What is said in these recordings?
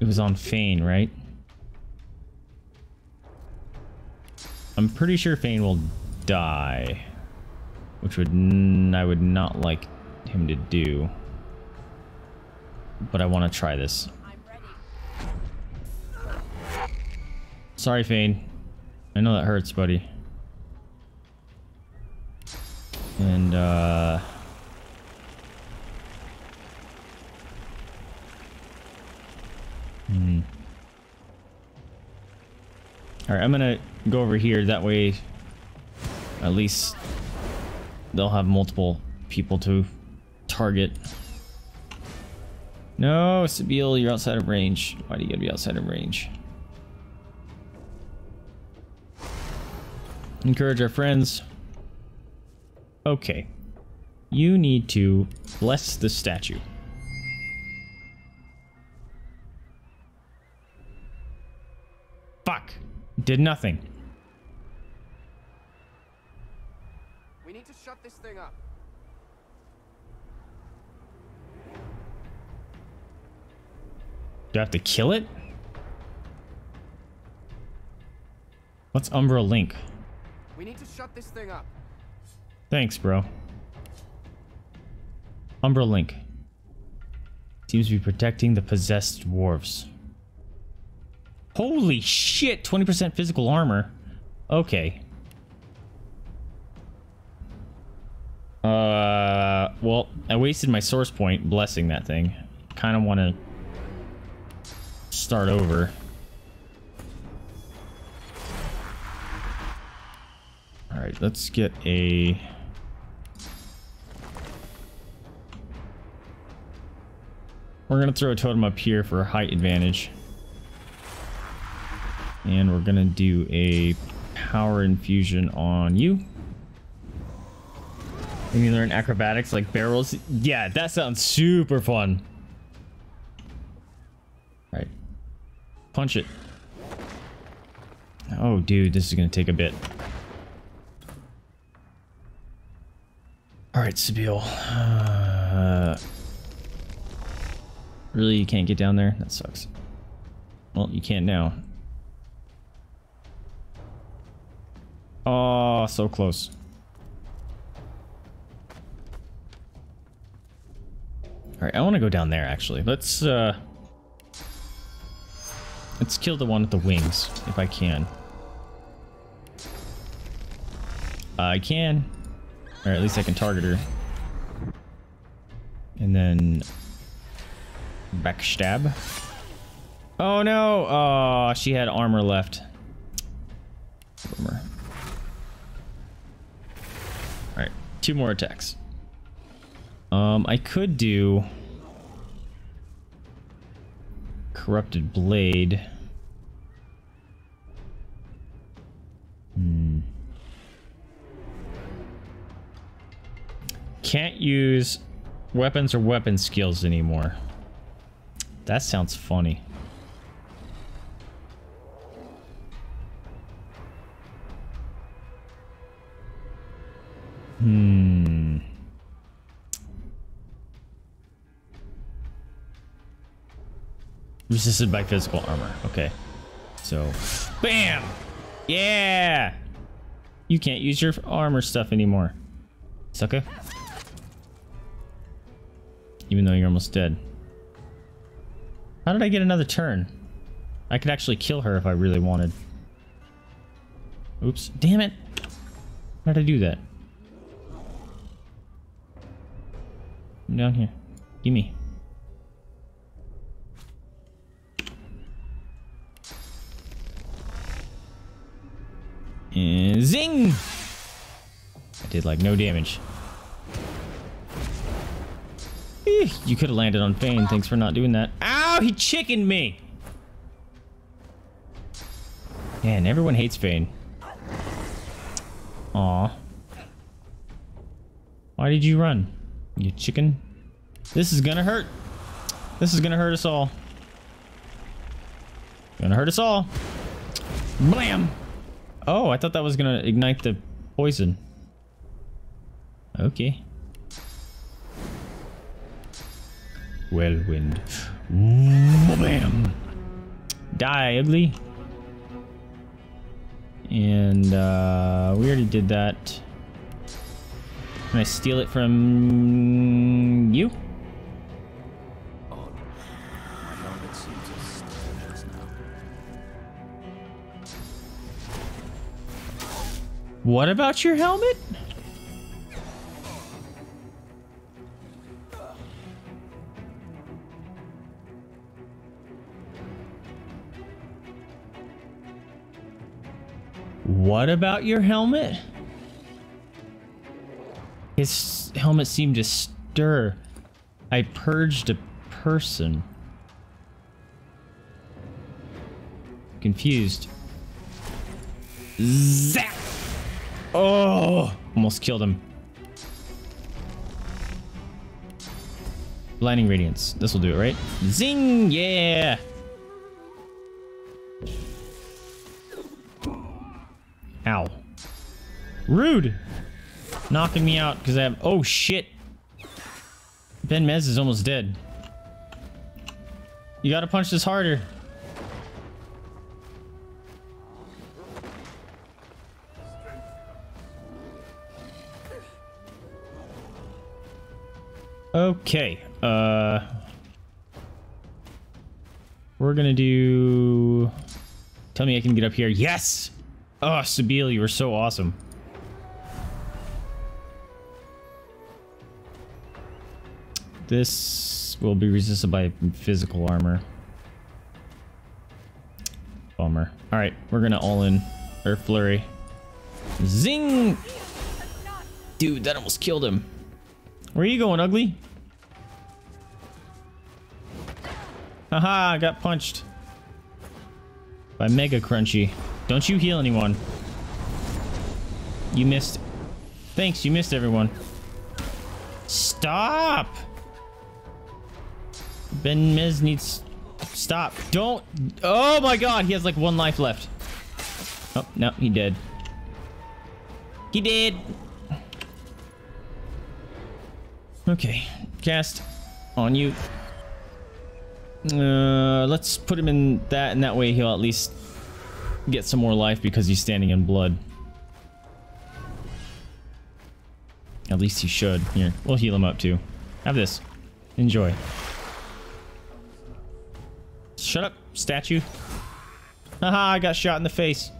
It was on Fane, right? I'm pretty sure Fane will die. Which would I would not like him to do. But I want to try this. Sorry, Fane. I know that hurts, buddy. And, uh... Hmm. Alright, I'm gonna go over here. That way, at least they'll have multiple people to target. No, Sebille, you're outside of range. Why do you gotta be outside of range? Encourage our friends. Okay. You need to bless the statue. Did nothing. We need to shut this thing up. Do I have to kill it? What's Umbra Link? We need to shut this thing up. Thanks, bro. Umbra Link. Seems to be protecting the possessed dwarves. Holy shit, 20% physical armor. Okay. Uh, well, I wasted my source point blessing that thing. Kind of want to start over. All right, let's get a... We're going to throw a totem up here for height advantage. And we're going to do a power infusion on you. And you learn acrobatics like barrels. Yeah, that sounds super fun. All right. Punch it. Oh, dude, this is going to take a bit. All right, Sebille. Uh, really, you can't get down there? That sucks. Well, you can't now. Oh, so close. All right, I want to go down there, actually. Let's, uh... Let's kill the one with the wings, if I can. I can. Or at least I can target her. And then... Backstab. Oh no! Oh, she had armor left. Bummer. Alright, two more attacks. Um, I could do... Corrupted Blade. Hmm. Can't use weapons or weapon skills anymore. That sounds funny. Resisted by physical armor. Okay. So, bam! Yeah! You can't use your armor stuff anymore. Sucker. Even though you're almost dead. How did I get another turn? I could actually kill her if I really wanted. Oops. Damn it! How did I do that? I'm down here. Gimme. And zing! I did like no damage. You could have landed on Fane. Thanks for not doing that. Ow! He chickened me! Man, everyone hates Fane. Aw. Why did you run? You chicken? This is gonna hurt. This is gonna hurt us all. Gonna hurt us all. Blam! Oh, I thought that was gonna ignite the poison. Okay. Well, wind. Bam! Die, ugly. And uh, we already did that. Can I steal it from you? What about your helmet? What about your helmet? His helmet seemed to stir. I purged a person. Confused. Zap! Oh! Almost killed him. Blinding Radiance. This will do it, right? Zing! Yeah! Ow. Rude! Knocking me out because I have... Oh, shit! Ben Mez is almost dead. You gotta punch this harder. Okay. Uh... We're gonna do... Tell me I can get up here. Yes! Oh, Sabine, you were so awesome. This will be resisted by physical armor. Bummer. Alright, we're gonna all in. Earth Flurry. Zing! Dude, that almost killed him. Where are you going, ugly? Haha, I got punched. By Mega Crunchy. Don't you heal anyone. You missed. Thanks, you missed everyone. Stop! Ben Miz needs... Stop. Don't... Oh my god, he has like one life left. Oh, no, he did. He did. Okay, cast on you. Uh, let's put him in that, and that way he'll at least get some more life because he's standing in blood. At least he should. Here, we'll heal him up too. Have this. Enjoy. Shut up, statue. Haha, I got shot in the face.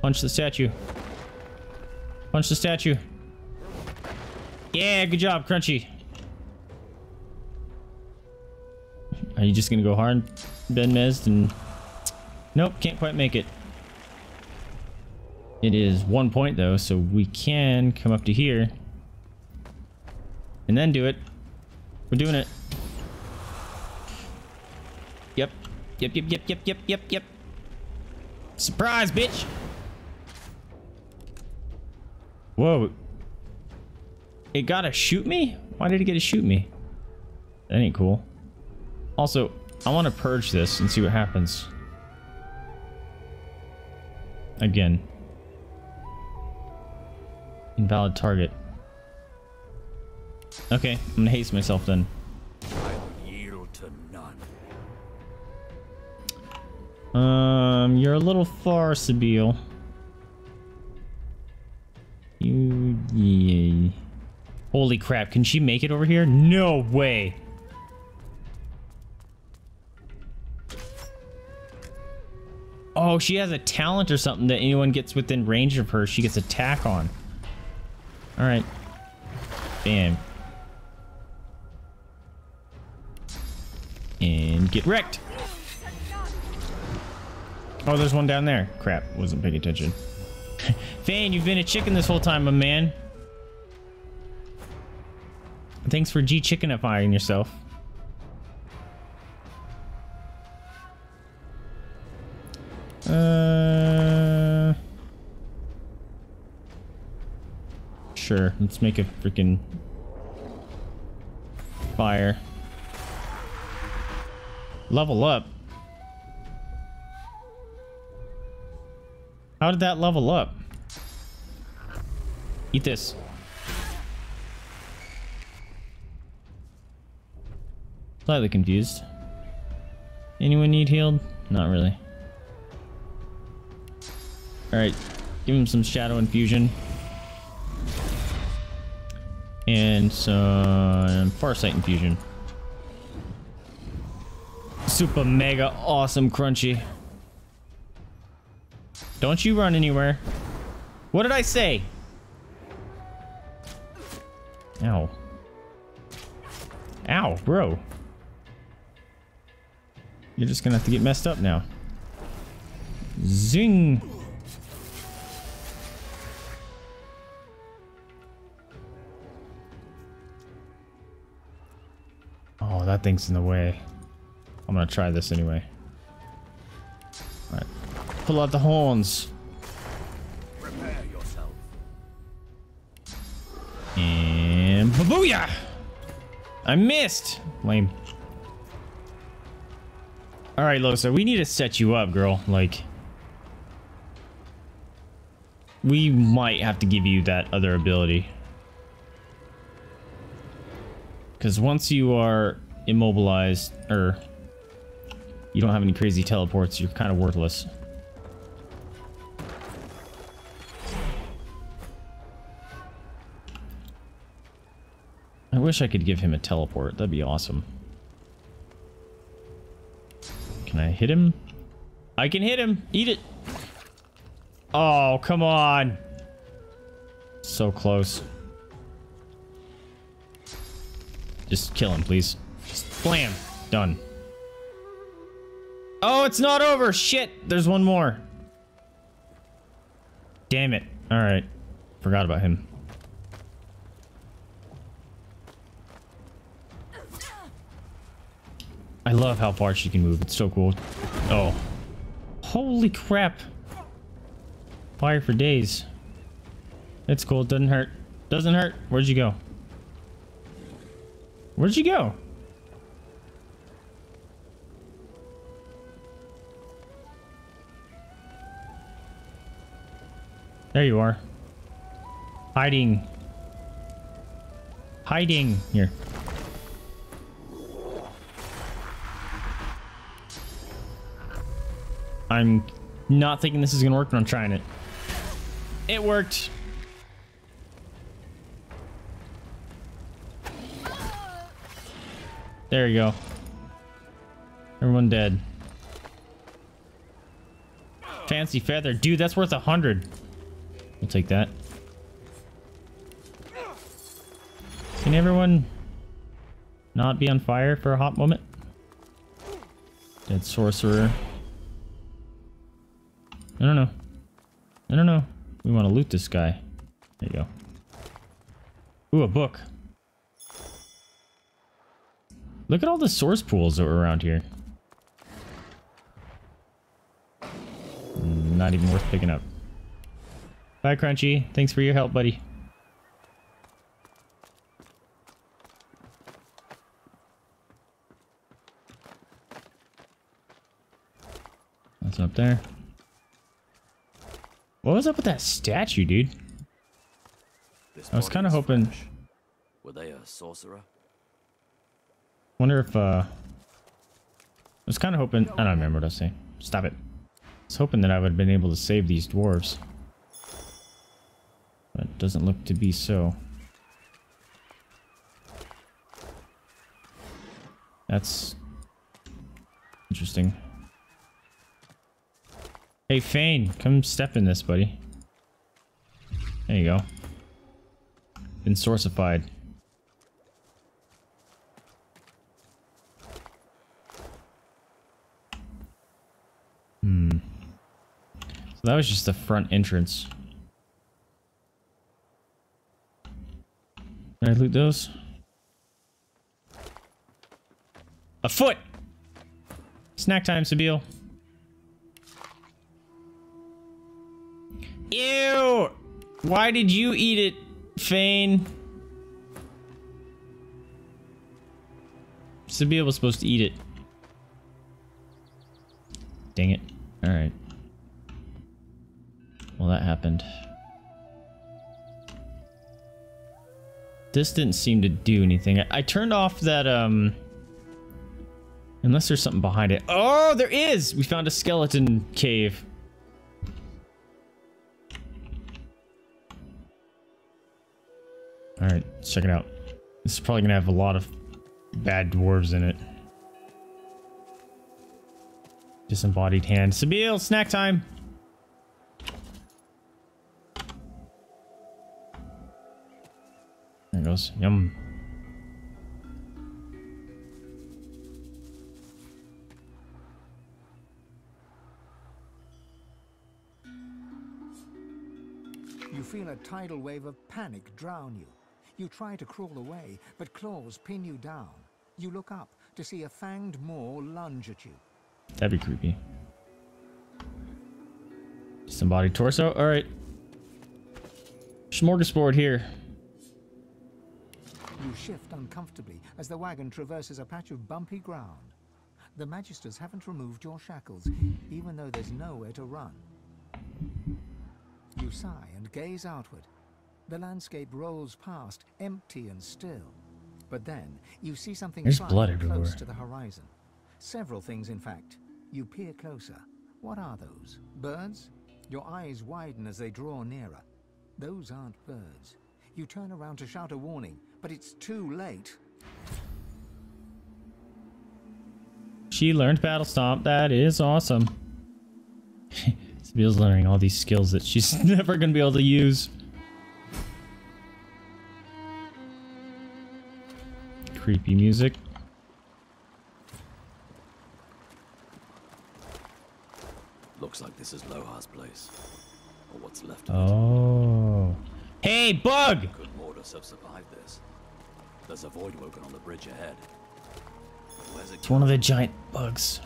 Punch the statue. Punch the statue. Yeah, good job, Crunchy. Are you just gonna go hard, Ben Mez, and... Nope, can't quite make it. It is one point, though, so we can come up to here. And then do it. We're doing it. Yep. Yep, yep, yep, yep, yep, yep, yep. Surprise, bitch! Whoa. It gotta shoot me? Why did it get to shoot me? That ain't cool. Also, I want to purge this and see what happens. Again. Invalid target. Okay, I'm gonna haste myself then. Um, you're a little far, Sebille. You, yeah. Holy crap, can she make it over here? No way. Oh, she has a talent or something that anyone gets within range of her, she gets attack on. Alright. Bam. And get wrecked. Oh, there's one down there. Crap, wasn't paying attention. Fane, you've been a chicken this whole time, my man. Thanks for G-chickenifying yourself. Let's make a freaking fire. Level up. How did that level up? Eat this. Slightly confused. Anyone need healed? Not really. Alright. Give him some Shadow Infusion. And some Farsight Infusion. Super mega awesome crunchy. Don't you run anywhere. What did I say? Ow. Ow, bro. You're just gonna have to get messed up now. Zing! Oh, that thing's in the way. I'm gonna try this anyway. Alright. Pull out the horns. Prepare yourself. And booyah! I missed! Lame. Alright, Lohse, we need to set you up, girl. Like... We might have to give you that other ability. Because once you are immobilized, or you don't have any crazy teleports, you're kind of worthless. I wish I could give him a teleport. That'd be awesome. Can I hit him? I can hit him. Eat it. Oh, come on. So close. Just kill him, please. Just blam. Done. Oh, it's not over. Shit. There's one more. Damn it. All right. Forgot about him. I love how far she can move. It's so cool. Oh. Holy crap. Fire for days. It's cool. Doesn't hurt. Doesn't hurt. Where'd you go? Where'd you go? There you are. Hiding. Hiding. Here. I'm not thinking this is gonna work, but I'm trying it. It worked. There you go. Everyone dead. Fancy feather. Dude, that's worth a hundred. We'll take that. Can everyone not be on fire for a hot moment? Dead sorcerer. I don't know. I don't know. We want to loot this guy. There you go. Ooh, a book. Look at all the source pools that were around here. Not even worth picking up. Bye, Crunchy. Thanks for your help, buddy. That's up there. What was up with that statue, dude? I was kinda hoping- fresh. Were they a sorcerer? Wonder if, uh... I was kind of hoping... I don't remember what I was saying. Stop it. I was hoping that I would have been able to save these dwarves. But it doesn't look to be so. That's... Interesting. Hey, Fane, come step in this, buddy. There you go. Been sourcified. Hmm. So that was just the front entrance. Did I loot those? A foot! Snack time, Sabine. Ew! Why did you eat it, Fane? Sabine was supposed to eat it. Dang it. Alright. Well, that happened. This didn't seem to do anything. I, I turned off that, um... Unless there's something behind it. Oh, there is! We found a skeleton cave. Alright, check it out. This is probably gonna have a lot of bad dwarves in it. Disembodied hand. Sabine, snack time! There goes. Yum. You feel a tidal wave of panic drown you. You try to crawl away, but claws pin you down. You look up to see a fanged maw lunge at you. That'd be creepy. Disembodied torso? Alright. Smorgasbord here. You shift uncomfortably as the wagon traverses a patch of bumpy ground. The Magisters haven't removed your shackles, even though there's nowhere to run. You sigh and gaze outward. The landscape rolls past, empty and still. But then, you see something There's blood close everywhere. to the horizon. Several things, in fact. You peer closer. What are those? Birds? Your eyes widen as they draw nearer. Those aren't birds. You turn around to shout a warning, but it's too late. She learned Battle Stomp. That is awesome. Sebille's learning all these skills that she's never going to be able to use. Creepy music. Looks like this place. Or what's left of it. Oh. Hey, bug! Could Mortis have survived this? There's a Voidwoken on the bridge ahead. Where's it It's one of the giant bugs.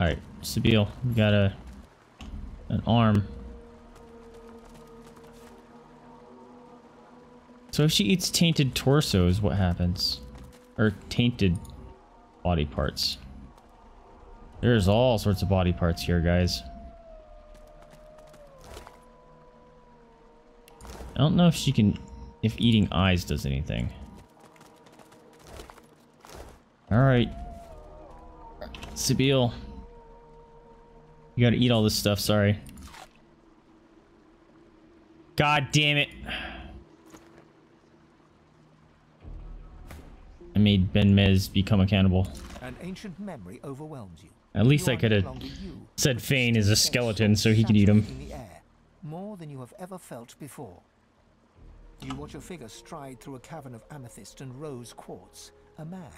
Alright, Sebille, we got a an arm. So if she eats tainted torsos, what happens? Or tainted body parts. There's all sorts of body parts here, guys. I don't know if she can... If eating eyes does anything. Alright. Sebille. You gotta eat all this stuff, sorry. God damn it. I made Ben Mez become a cannibal. An ancient memory overwhelms you. At least You I could have said Fane is a skeleton so he could eat him. saturating the air, more than you have ever felt before. You watch a figure stride through a cavern of amethyst and rose quartz. A man.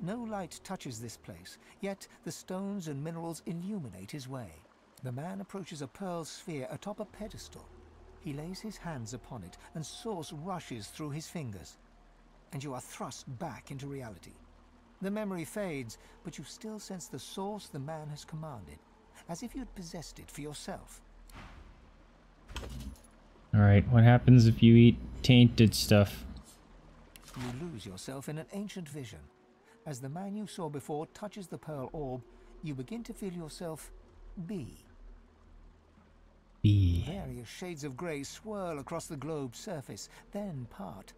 No light touches this place, yet the stones and minerals illuminate his way. The man approaches a pearl sphere atop a pedestal. He lays his hands upon it, and source rushes through his fingers. And you are thrust back into reality. The memory fades, but you still sense the source the man has commanded, as if you had possessed it for yourself. Alright, what happens if you eat tainted stuff? You lose yourself in an ancient vision. As the man you saw before touches the pearl orb, you begin to feel yourself be. Be. Various shades of grey swirl across the globe's surface, then part.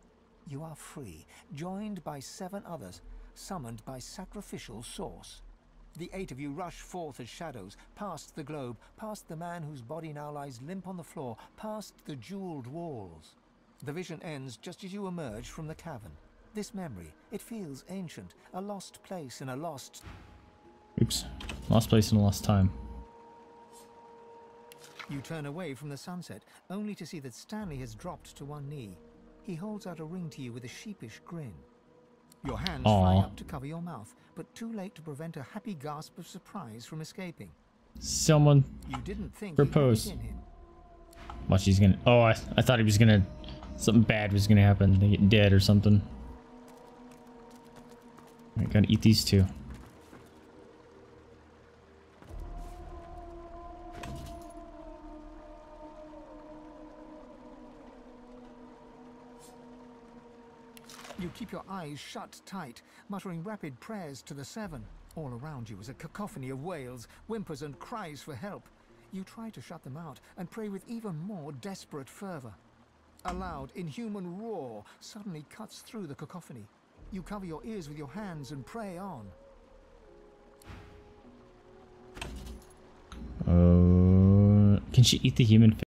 You are free, joined by seven others, summoned by sacrificial source. The eight of you rush forth as shadows, past the globe, past the man whose body now lies limp on the floor, past the jeweled walls. The vision ends just as you emerge from the cavern. This memory, it feels ancient, a lost place in a lost Oops. Lost place in a lost time. You turn away from the sunset, only to see that Stanley has dropped to one knee. He holds out a ring to you with a sheepish grin. Your hands fly up to cover your mouth, but too late to prevent a happy gasp of surprise from escaping. Someone You didn't think Propose. you had it in him. Watch, he's gonna. Oh, I, I thought he was gonna. Something bad was gonna happen. They get dead or something. I gotta eat these two. keep your eyes shut tight, muttering rapid prayers to the Seven. All around you is a cacophony of wails, whimpers, and cries for help. You try to shut them out and pray with even more desperate fervor. A loud, inhuman roar suddenly cuts through the cacophony. You cover your ears with your hands and pray on. Uh, can she eat the human